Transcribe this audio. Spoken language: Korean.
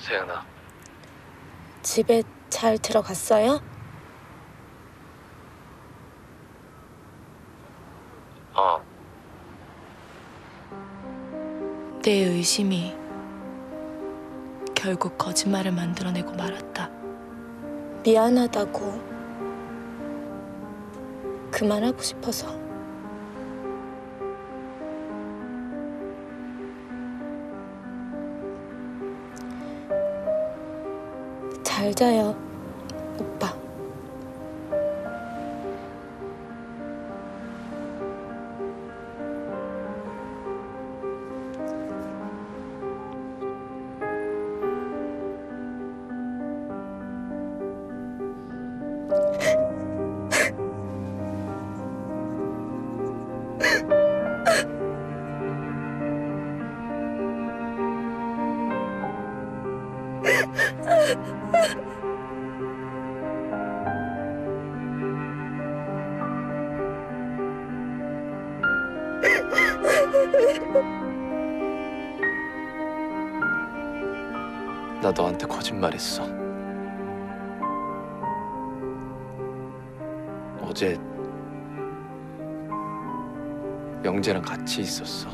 세연아. 집에 잘 들어갔어요? 어. 내 의심이 결국 거짓말을 만들어내고 말았다. 미안하다고. 그만하고 싶어서. 잘 자요, 오빠. 나 너한테 거짓말했어. 어제 영재랑 같이 있었어.